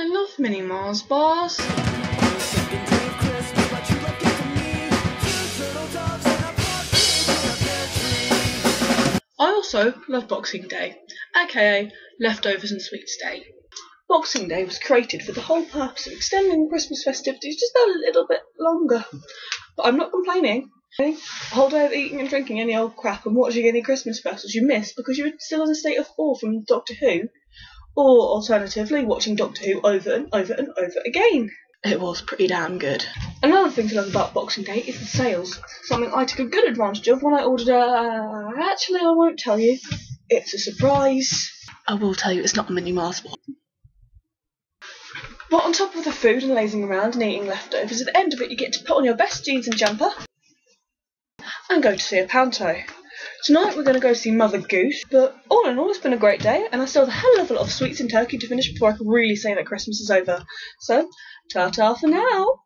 I love mini Mars bars. I also love Boxing Day, aka Leftovers and Sweets Day. Boxing Day was created for the whole purpose of extending Christmas festivities just a little bit longer. But I'm not complaining. A whole day of eating and drinking any old crap and watching any Christmas specials you missed because you were still in a state of awe from Doctor Who, or alternatively watching Doctor Who over and over and over again. It was pretty damn good. Another thing to love about Boxing Day is the sales. Something I took a good advantage of when I ordered a. Uh, actually, I won't tell you. It's a surprise. I will tell you it's not a mini Mars one. But on top of the food and lazing around and eating leftovers, at the end of it you get to put on your best jeans and jumper and go to see a panto. Tonight we're going to go see Mother Goose, but all in all it's been a great day and I still have a hell of a lot of sweets and turkey to finish before I can really say that Christmas is over. So, ta-ta for now!